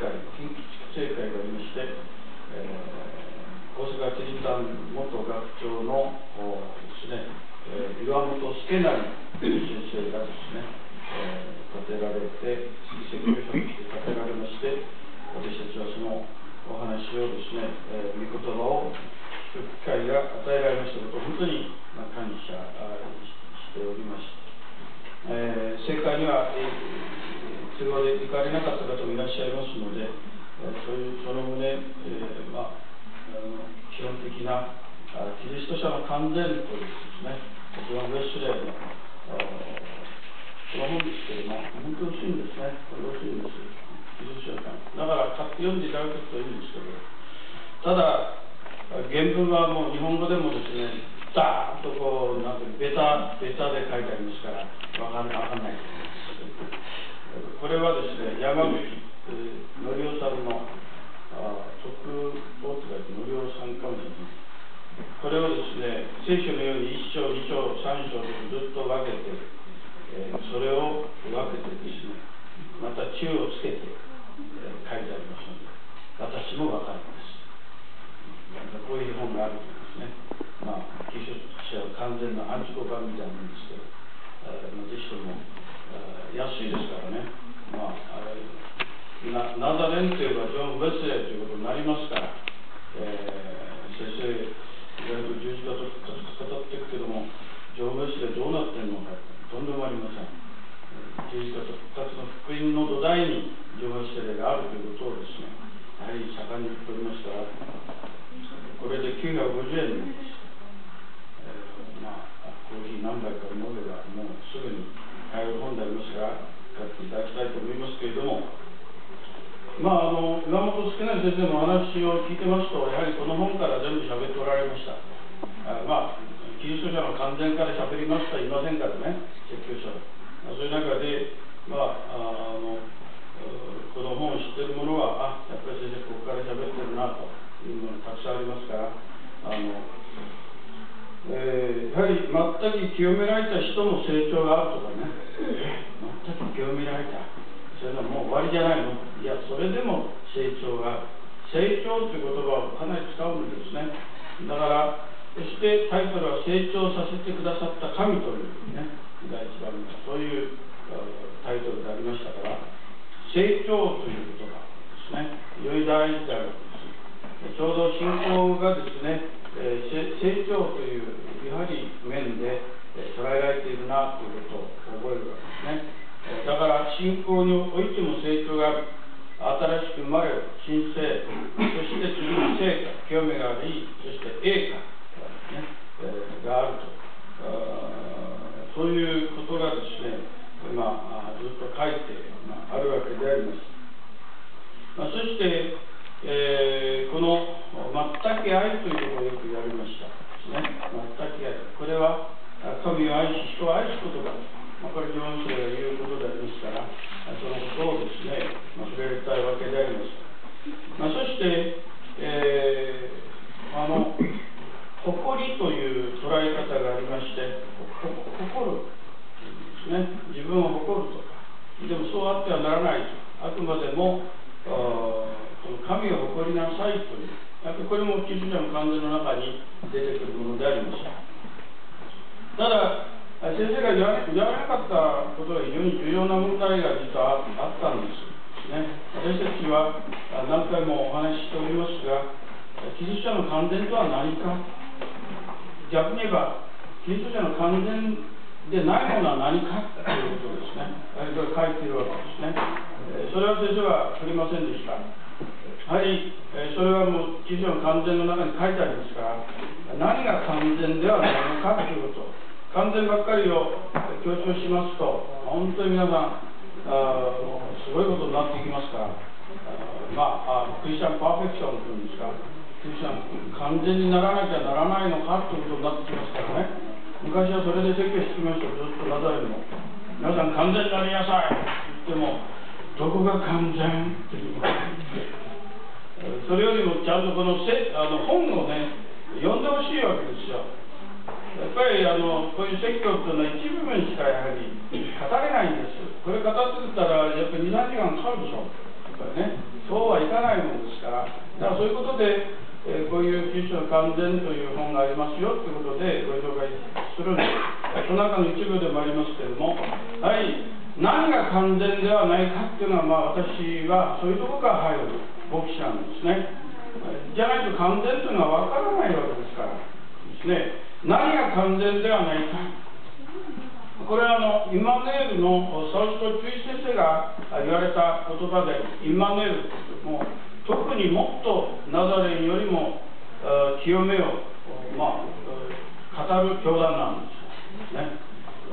会、近畿地区正会がありまして、えー、大阪キリタン元学長のですね、えー、岩本助成先生がですね、えー、建てられて、責任者として建てられまして、私たちはそのお話をですね、えー、御言葉を聞く機会が与えられましたことを本当にまあ感謝しております。えー、正解には、えー、車で行かれなかった方もいらっしゃいますので、えー、そういうその旨、えーまあ、あの基本的なあキリスト者の完全というですね、ジョン・ウェスレーのこの本ですけれども、本当に薄いんですね、これ薄いんです、キリスト者だから買って読んでいただくといいんですけど、ただ、原文はもう日本語でもですね、ダーッとこう、なんてベタ、ベタで書いてありますから、わかんわかんない。これはですね、山口、えー、のりおさんの、あ特報と書いて、のりおさんかもしれない。これをですね、聖書のように1章、2章、3章とずっと分けて、えー、それを分けてですね、また中をつけて、えー、書いてありますので、私も分かるんです。こういう本があるんですね。まあ、技術者は完全な暗示版みたいなんですけど、えー、ぜひとも、えー、安いですからね、まあ、あナナザレンといえばジョン・ウェスレーということになりますから、えー、先生、いろいろ十字架と語っていくけども、ジョン・ウェスレーどうなってんのか、とんでもありません。十字架と復活の福音の土台にジョン・ウェスレーがあるということをですね、やはり盛んに言っておりますから、これで950円です。コーヒー何杯か飲めばもうすぐに買える本でありますが買っていただきたいと思いますけれどもまああの先生のお話を聞いてますとやはりこの本から全部喋っておられました。あまあキリスト者の完全から喋りますとは言いませんからね説教者は。そういう中でまああのこの本を知ってる者はあやっぱり先生ここから喋ってるなというものたくさんありますからあのえー、やはり全く清められた人の成長があるとかね、全く清められた、そういうのはもう終わりじゃないの、いや、それでも成長がある、成長という言葉をかなり使うんですね、だから、そしてタイトルは成長させてくださった神というね、第一番目、そういうタイトルでありましたから、成長という言葉ですね、良い大事であるわけです。ちょうど信仰がですね、え、成長というやはり面で、え、捉えられているなということを覚えるわけですね、だから信仰においても成長がある新しく生まれる新生そして次に成果清めがありそして栄華ね、えー、があるとあそういうことがですね、まあ、ずっと書いて、まあ、あるわけであります、まあ、そしてえー、この全く愛というのをよく言われました。ね、全く愛。これは神を愛し、人を愛すことだ。まあ、これ、ジョンが言うことでありますから、そのことをですね、まあ、触れたいわけであります。まあ、そして、えー、あの、誇りという捉え方がありまして、誇るですね、自分を誇るとか、でもそうあってはならないと。あくまでも、あ神を誇りなさいという、これもキリスト者の完全の中に出てくるものでありました。ただ、先生が言わ言わなかったことが非常に重要な問題が実はあったんです。ね、私たちは何回もお話ししておりますが、キリスト者の完全とは何か、逆に言えば、キリスト者の完全でないものは何かということですね。これ書いているわけですね。それは先生は振りませんでした。はり、えそれはもう記事の完全の中に書いてありますから何が完全ではないのかということ。完全ばっかりを強調しますと本当に皆さんあすごいことになってきますからまあクリスチャンパーフェクションというんですかクリスチャン完全にならなきゃならないのかということになってきますからね。昔はそれで説教してきましたずっとラザエルも皆さん完全になりなさいって言ってもどこが完全っていうそれよりもちゃんとこのせあの本をね読んでほしいわけですよ。やっぱりあのこういう説教っていうのは一部分しかやはり語れないんですこれ語ってたらやっぱり23時間かかるでしょ。やっぱりね。相いかないものですから、だからそういうことで、えー、こういう九州の完全という本がありますよということでご紹介するんです。その中の一部でもありますけれども、はい、何が完全ではないかっていうのは、まあ、私はそういうとこから入る牧師なんですね。じゃないと完全というのは分からないわけですからですね。何が完全ではないか。これはあのイマヌエルのサウスト・チュイ先生が言われた言葉で、イマヌエルも特にもっとナザレンよりも清めを、まあ、語る教団なんですね。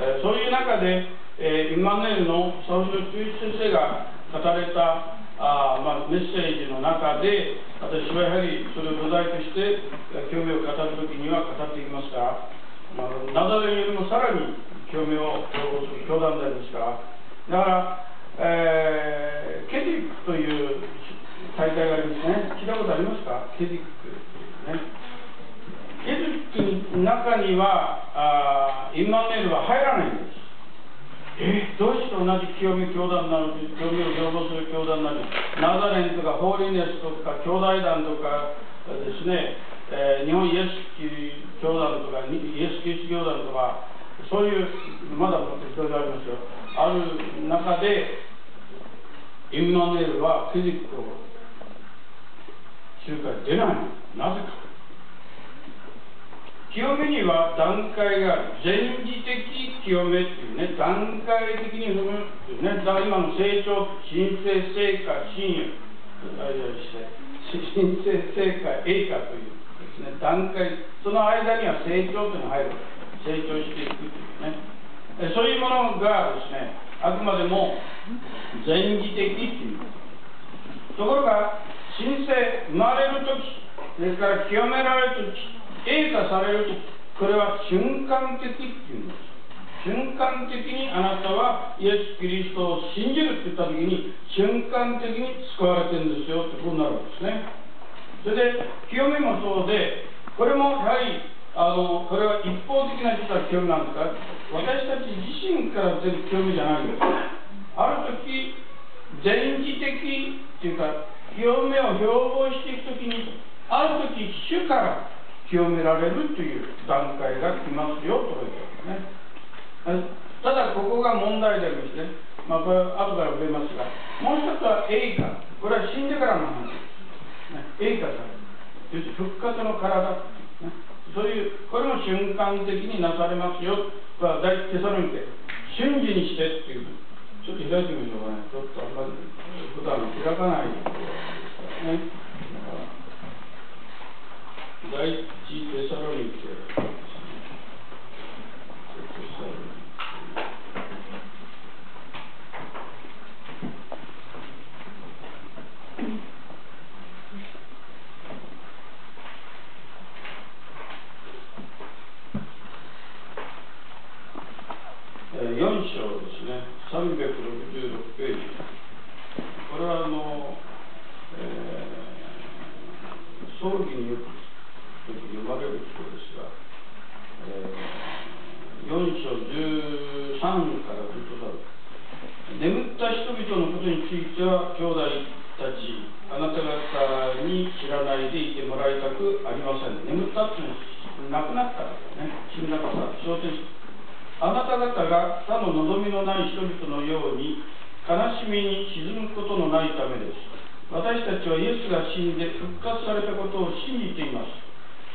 えそういう中で、えイマヌエルのサウスト・チュイ先生が語られたあ、まあ、メッセージの中で、私はやはりそれを土台として清めを語るときには語っていきますが、まあ、ナザレよりもさらに共鳴を統合する教団でありますから、だから、えー、ケディックという大会がありますね、聞いたことありますか、ケディックね。ケディックの中にはあ、インマネールは入らないんです。えどうして同じ清め教団なのに、清めを要望する教団なのに、ナザレンとかホーリネスとか、兄弟団とかですね、えー、日本イエス教団とか、イエス・キリスト教団とか、そういうまだもっといろいろありますよ。ある中でインマヌエルはフィジックを集会出ないなぜか。清めには段階がある。前時的清めっていうね段階的に踏むっていうねだ今の成長神聖成果信用神聖成果栄華というですね段階その間には成長というのが入る成長していくというね。そういうものがですねあくまでも前儀的っていう。ところが神聖生まれる時それから清められる時栄化される時これは瞬間的っていうんです瞬間的にあなたはイエス・キリストを信じるって言った時に瞬間的に救われてるんですよってこうなるわけですね。それで清めもそうでこれもやはりあのこれは一方的な実は清めなんですが私たち自身から出る清めじゃないんです。ある時前時的っていうか清めを標榜していく時にある時主から清められるという段階が来ますよということねただここが問題でありまして、まあ、これ後から触れますがもう一つは栄華これは死んでからの話です、栄華される復活の体、ねそういうこれも瞬間的になされますよは第一テサロニケ瞬時にしてっていうちょっと開いてみましょうかねちょっとあんまり普段開かないね第一テサロニケ366ページこれはあの、えー、葬儀によく時に読まれる人ですが、えー、4章13からずっとさ眠った人々のことについては兄弟たちあなた方に知らないでいてもらいたくありません眠ったっていうのは亡くなったからね死んだ方昇天あなた方が他の望みのない人々のように悲しみに沈むことのないためです私たちはイエスが死んで復活されたことを信じています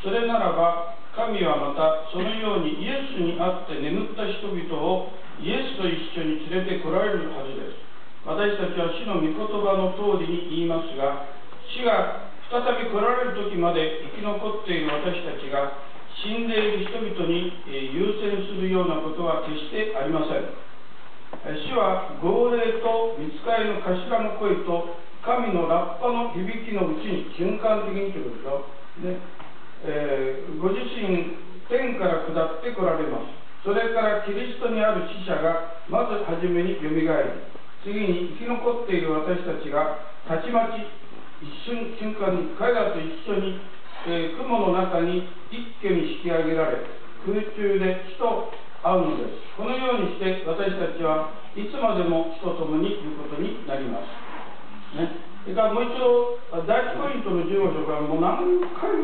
それならば神はまたそのようにイエスにあって眠った人々をイエスと一緒に連れてこられるはずです私たちは死の御言葉の通りに言いますが死が再び来られる時まで生き残っている私たちが死んでいる人々に優先するようなことは決してありません。主は号令と見つかりの頭の声と神のラッパの響きのうちに瞬間的にということで、ね。えー、ご自身天から下ってこられます。それからキリストにある死者がまず初めによみがえり次に生き残っている私たちがたちまち一瞬瞬間に彼らと一緒にえー、雲の中に一挙に引き上げられ空中で火と会うのです。このようにして私たちはいつまでも火と共にいることになります、ね。それからもう一度、第一ポイントの15章からもう何回も